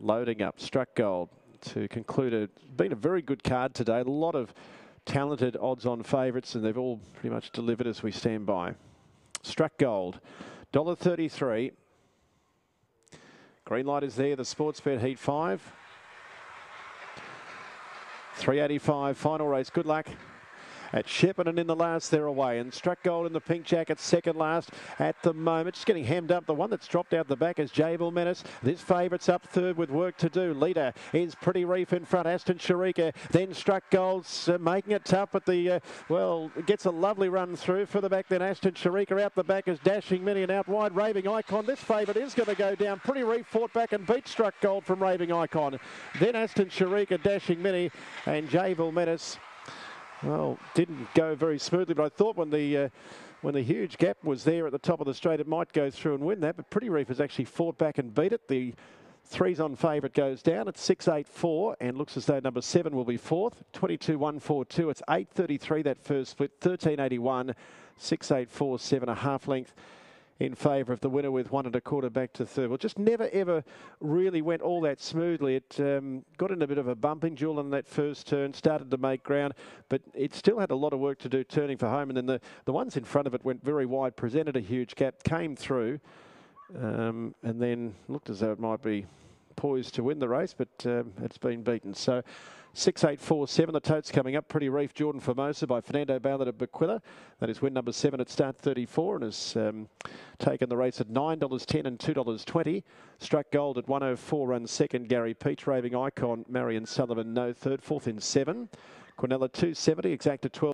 loading up. Struck gold to conclude a been a very good card today. A lot of talented odds-on favourites, and they've all pretty much delivered as we stand by. Struck gold, dollar thirty-three. Green light is there. The Sportsbet heat five. 385 final race. Good luck at Shepparton in the last they're away. And struck gold in the pink jacket second last at the moment. Just getting hemmed up. The one that's dropped out the back is Jabil Menace. This favourite's up third with work to do. Leader is Pretty Reef in front. Aston Sharika then struck gold uh, making it tough but the uh, well gets a lovely run through for the back. Then Aston Sharika out the back is Dashing and out wide. Raving Icon this favourite is going to go down. Pretty Reef fought back and beat struck gold from Raving Icon. Then Aston Sharika Dashing Mini, and Jabil Menace well, didn't go very smoothly, but I thought when the uh, when the huge gap was there at the top of the straight, it might go through and win that. But Pretty Reef has actually fought back and beat it. The threes on favourite goes down. It's six eight four, and looks as though number seven will be fourth. Twenty two one four two. It's eight thirty three that first split. Thirteen eighty one. Six eight four seven a half length in favour of the winner with one and a quarter back to third. Well, just never ever really went all that smoothly. It um, got in a bit of a bumping duel on that first turn, started to make ground, but it still had a lot of work to do turning for home. And then the, the ones in front of it went very wide, presented a huge gap, came through, um, and then looked as though it might be poised to win the race, but um, it's been beaten. So 6847, the totes coming up. Pretty Reef, Jordan Formosa by Fernando Ballard at Bequilla. That is win number seven at start 34 and has um, taken the race at $9.10 and $2.20. Struck gold at 104 runs second. Gary Peach, Raving Icon, Marion Sullivan, no third. Fourth in seven. Quinella 270, exact at 12.